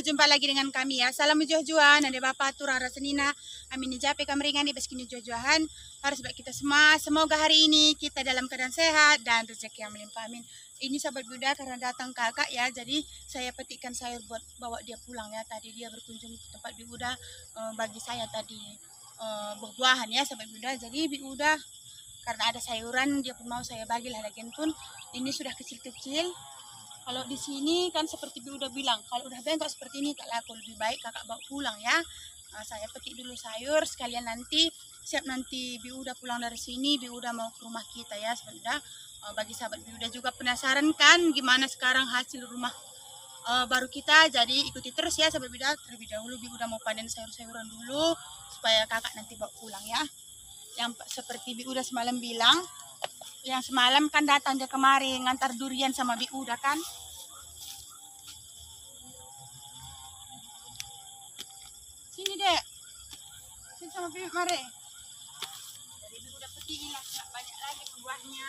berjumpa lagi dengan kami ya. Salam jujuan, ada Bapak Turara Senina. Amin jape kameringan di beskini jujuhan. Harus baik kita semua. Semoga hari ini kita dalam keadaan sehat dan rezeki yang melimpah. Amin. Ini sahabat Buddha karena datang kakak ya. Jadi saya petikkan sayur buat bawa dia pulang ya. Tadi dia berkunjung ke tempat Buddha eh, bagi saya tadi eh, buah-buahan ya sahabat Buddha. Jadi Buddha karena ada sayuran dia pun mau saya bagilah lagian pun ini sudah kecil-kecil kalau di sini kan seperti udah bilang, kalau udah bengkok seperti ini tak laku lebih baik kakak bawa pulang ya. Nah, saya petik dulu sayur sekalian nanti siap nanti Bi udah pulang dari sini, Bi udah mau ke rumah kita ya sebenarnya. Uh, bagi sahabat Bi udah juga penasaran kan gimana sekarang hasil rumah uh, baru kita. Jadi ikuti terus ya sahabat Bi terlebih dahulu Bi udah mau panen sayur-sayuran dulu supaya kakak nanti bawa pulang ya. Yang seperti Bi udah semalam bilang yang semalam kan datang dia kemari ngantar durian sama Bi Uda kan. Sini dek. Sini sama Bi mari. Dari Bi Uda nggak banyak lagi buahnya.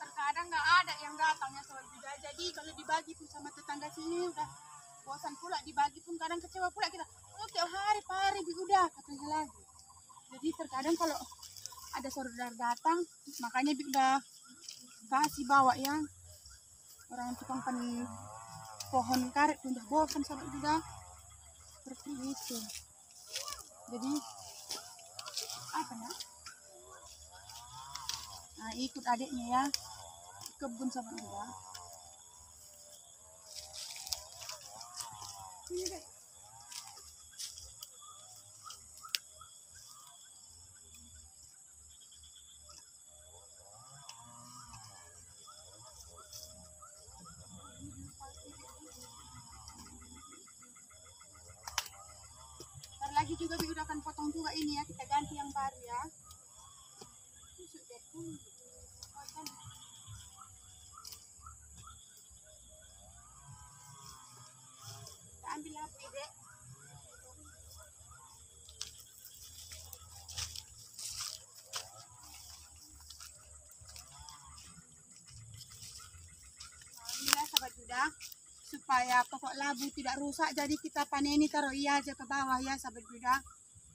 Terkadang nggak ada yang datang ya juga. Jadi kalau dibagi pun sama tetangga sini udah bosan pula dibagi pun kadang kecewa pula kita. Oh tiap hari pari Bi, udah katanya lagi. Jadi terkadang kalau ada saudara datang makanya udah kasih bawa ya orang tukang pan pohon karet udah bosan sama juga seperti itu jadi apa ya nah ikut adiknya ya kebun sama juga Sini deh. Lagi juga Bi udah akan potong juga ini ya, kita ganti yang baru ya. Tusuk deh. Hmm. Potong. Kita ambil api deh. Alhamdulillah supaya pokok labu tidak rusak. Jadi kita paneni taruh iya aja ke bawah ya sahabat Buddha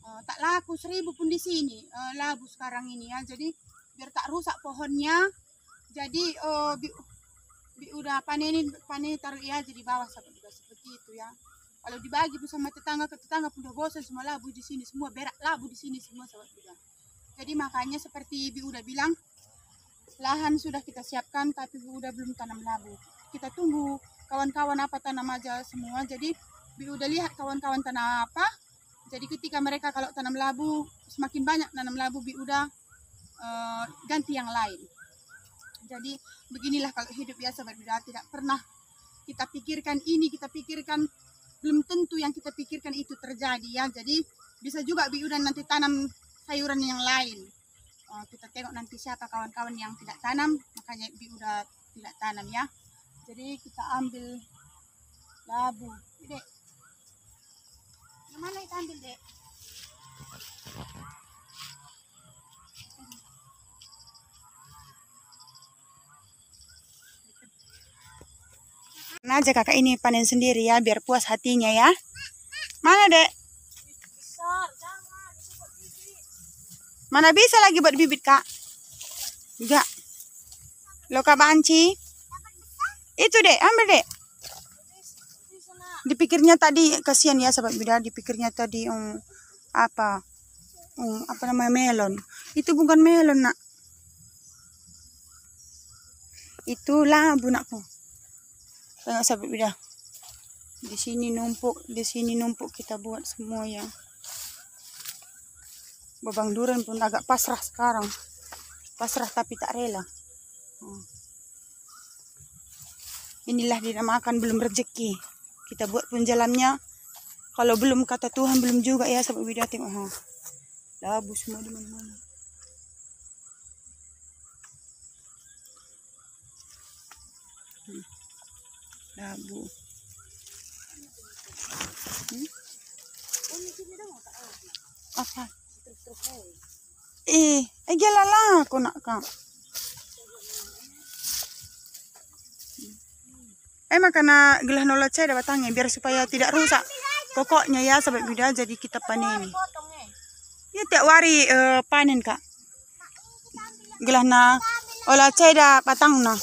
Eh, tak laku seribu pun di sini eh, labu sekarang ini ya. Jadi biar tak rusak pohonnya. Jadi eh, bi, bi udah panen taruh iya aja di bawah sahabat Buddha seperti itu ya. Kalau dibagi pun sama tetangga ke tetangga pun udah bosan semua labu di sini semua berak labu di sini semua sahabat Buddha jadi makanya seperti Bi udah bilang lahan sudah kita siapkan tapi udah belum tanam labu. Kita tunggu kawan-kawan apa tanam aja semua. Jadi Bi udah lihat kawan-kawan tanam apa. Jadi ketika mereka kalau tanam labu semakin banyak tanam labu Bi udah eh, ganti yang lain. Jadi beginilah kalau hidup ya sahabat Buddha tidak pernah kita pikirkan ini kita pikirkan belum tentu yang kita pikirkan itu terjadi ya. Jadi bisa juga Bi udah nanti tanam sayuran yang lain. Oh, kita tengok nanti siapa kawan-kawan yang tidak tanam, makanya Bi udah tidak tanam ya. Jadi kita ambil labu. Dek. Yang mana kita ambil, Dek? Nah aja kakak ini panen sendiri ya, biar puas hatinya ya. Mana, Dek? Besar, jangan. Itu buat bibit. Mana bisa lagi buat bibit, Kak? Enggak. Lo Kak Banci. Itu, Dek. Ambil, Dek. Dipikirnya tadi, kasihan ya sahabat bida, dipikirnya tadi um, apa oh, apa namanya melon. Itu bukan melon nak. Itu labu nakku. Tengok sahabat bidah. Di sini numpuk, di sini numpuk kita buat semua ya. Babang Duren pun agak pasrah sekarang. Pasrah tapi tak rela. Hmm. Inilah dinamakan belum rezeki. Kita buat pun jalannya. Kalau belum kata Tuhan belum juga ya sahabat bidah tengok ha. Labu semua di mana-mana. Hmm. Labu. Hmm? Apa? Eh, eh jalan aku nak kak. Eh makana gelah nolak saya dapat tangan biar supaya tidak rusak. Pokoknya ya sahabat bidah jadi kita panen. Ya tiap hari eh, panen kak. Gelah na olah saya dah patang na.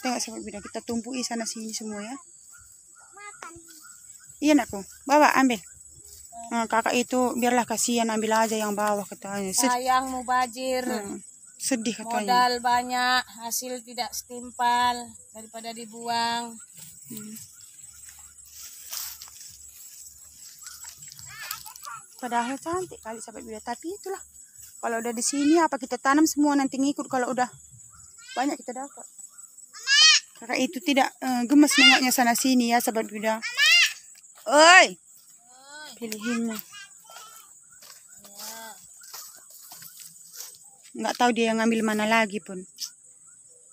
Tengok sahabat bidah kita tumpui sana sini semua ya. Iya nakku, bawa ambil. Nah, kakak itu biarlah kasihan ambil aja yang bawah katanya. Sayang mubajir. Hmm, sedih katanya. Modal banyak, hasil tidak setimpal daripada dibuang. Hmm. Padahal cantik kali sahabat bidah. Tapi itulah. Kalau udah di sini apa kita tanam semua nanti ngikut kalau udah banyak kita dapat. Kakak itu tidak eh, gemes nengoknya sana sini ya sahabat bidah. Oi, pilihinnya. Nggak tahu dia yang ngambil mana lagi pun.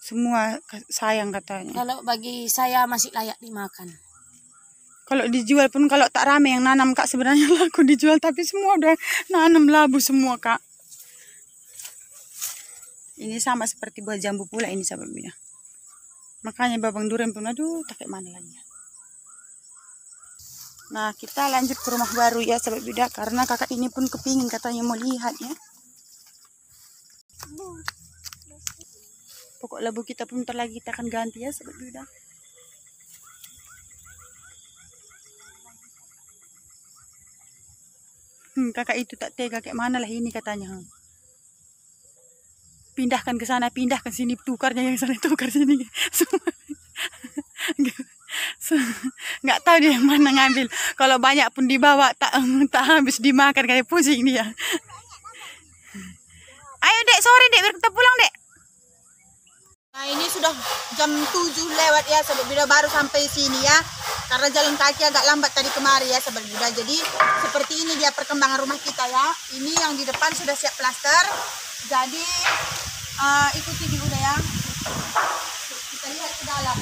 Semua sayang katanya. Kalau bagi saya masih layak dimakan. Kalau dijual pun kalau tak rame yang nanam kak sebenarnya laku dijual tapi semua udah nanam labu semua kak. Ini sama seperti buah jambu pula ini sahabatnya. Makanya babang durian pun aduh tak kayak mana lagi. Nah kita lanjut ke rumah baru ya sahabat bidak karena kakak ini pun kepingin katanya mau lihat ya. Pokok labu kita pun bentar lagi kita akan ganti ya sahabat bidak. Hmm, kakak itu tak tega kayak mana lah ini katanya. hmm. Pindahkan ke sana, pindahkan sini, tukarnya yang sana, tukar sini. Nggak tahu dia yang mana ngambil. Kalau banyak pun dibawa tak tak habis dimakan kayak pusing dia. Ayo dek. Sore dek. Biar kita pulang dek. Nah ini sudah jam 7 lewat ya sahabat Buda baru sampai sini ya. Karena jalan kaki agak lambat tadi kemari ya sahabat Buda Jadi seperti ini dia perkembangan rumah kita ya. Ini yang di depan sudah siap plaster. Jadi eh, ikuti di Buda ya. Kita lihat ke dalam.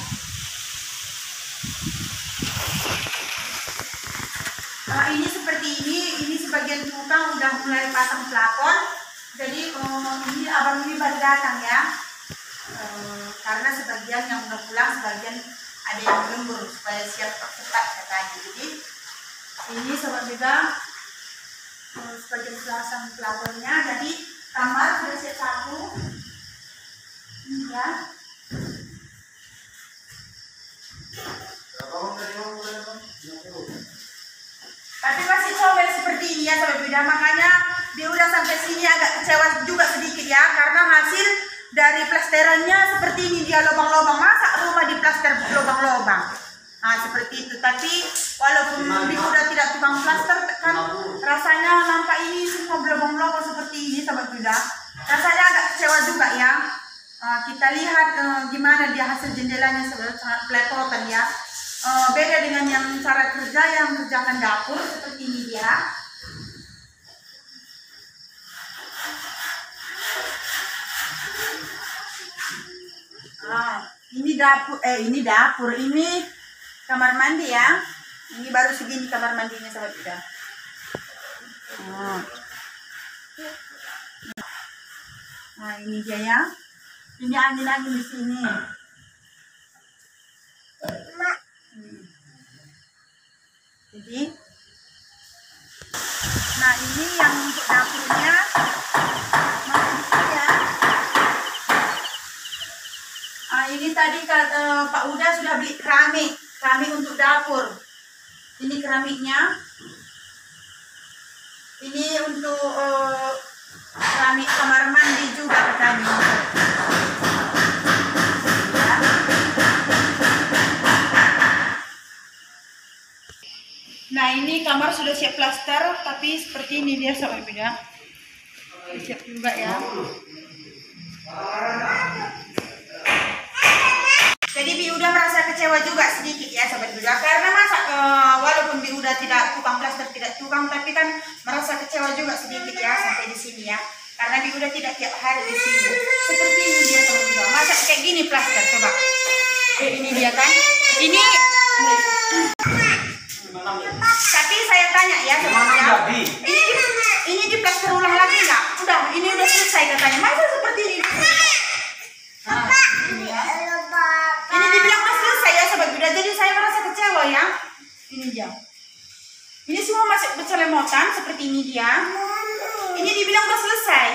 Nah, ini seperti ini, ini sebagian tukang udah mulai pasang plafon. Jadi eh, ini abang ini baru datang ya. Eh, karena sebagian yang udah pulang, sebagian ada yang lembur supaya siap cepat katanya. Jadi ini sobat juga eh, sebagian pasang plafonnya. Jadi kamar sudah siap satu. Ya. Tapi masih comel seperti ini ya Sobat Bida. Makanya dia udah sampai sini agak kecewa juga sedikit ya. Karena hasil dari plasterannya seperti ini dia lubang-lubang. Masa rumah di plaster lubang-lubang? Nah seperti itu. Tapi walaupun udah tidak tukang plaster kan rasanya nampak ini semua lubang-lubang seperti ini Sobat Bida. Rasanya agak kecewa juga ya. Uh, kita lihat uh, gimana dia hasil jendelanya sebenarnya sangat belepotan ya. Uh, beda dengan yang cara kerja yang kerjakan dapur seperti ini dia. Ini dapur, eh ini dapur, ini kamar mandi ya. Ini baru segini kamar mandinya sahabat kita. Ah. Nah ini dia ya. Ini angin-angin di sini. Hmm. Jadi, nah ini yang untuk dapurnya masih di sini ya. Ah, kata Pak Uda sudah beli keramik, keramik untuk dapur. Ini keramiknya. Ini untuk eh, keramik kamar mandi juga katanya. Ya. Nah ini kamar sudah siap plaster, tapi seperti ini dia sobat beda. Siap juga ya. Jadi Bi udah merasa kecewa juga sedikit ya sobat Buda karena masa eh, walaupun Bi udah tidak tukang plaster tidak tukang tapi kan merasa kecewa juga sedikit ya sampai di sini ya. Karena Bi udah tidak tiap hari di sini. Seperti ini dia sobat Buda masa kayak gini plaster coba. Eh, ini dia kan. Ini tapi saya tanya ya ini di- ini di plaster ulang lagi nggak udah ini udah selesai katanya masa seperti ini Nah, ini ya. Ini dibilang udah selesai ya sobat Buddha, jadi saya merasa kecewa ya. Ini dia. Ini semua masih bercelemotan ini dia. Ini dibilang udah selesai.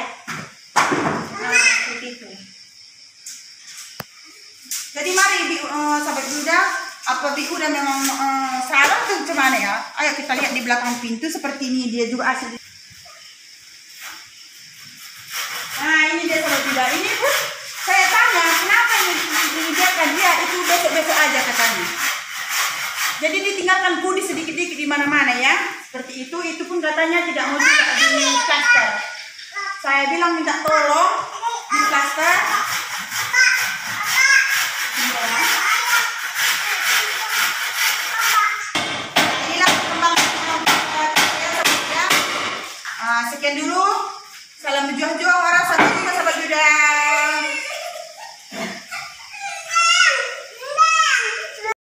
Nah, itu. Jadi mari Bi, eh, sahabat Buddha, apa Bi udah memang eh, salah atau gimana ya? Ayo kita lihat di belakang pintu seperti ini dia juga asli. Nah ini dia sahabat Buddha. Ini pun saya tanya kenapa ini dibiarkan dia itu besok-besok aja katanya. Jadi ditinggalkan kudi sedikit-sedikit di mana-mana ya. Seperti itu, itu pun katanya tidak mau juga di plaster. Saya bilang minta tolong di plaster.